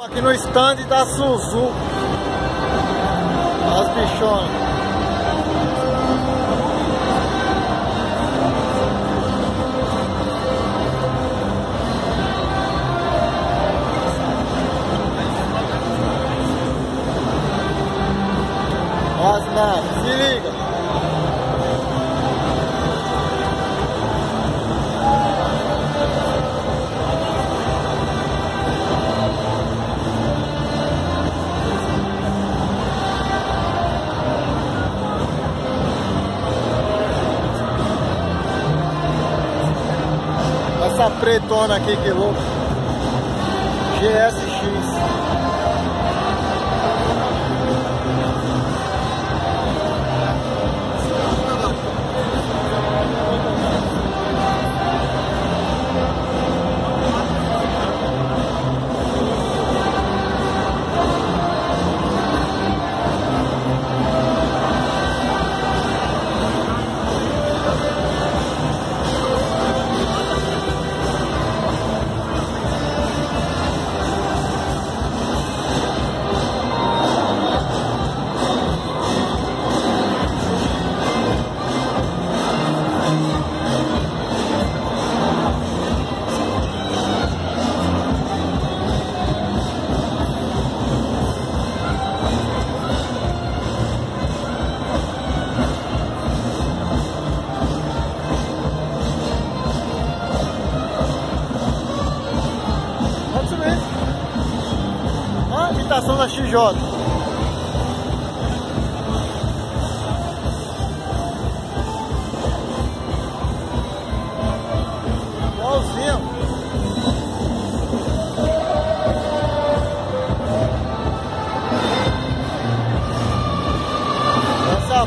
Aqui no stand da Suzuki. As bichonas. As naves, se liga. Essa pretona aqui que louco. GSX. A imitação da XJ. Igualzinho. Essa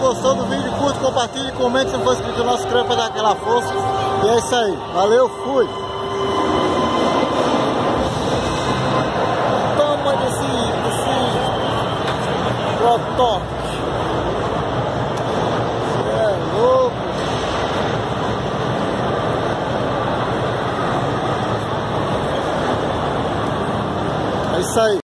gostou do vídeo, curte, compartilhe, comente. Se não for inscrito no nosso canal para dar aquela força. E é isso aí. Valeu, fui. Toma desse. É louco. É isso aí.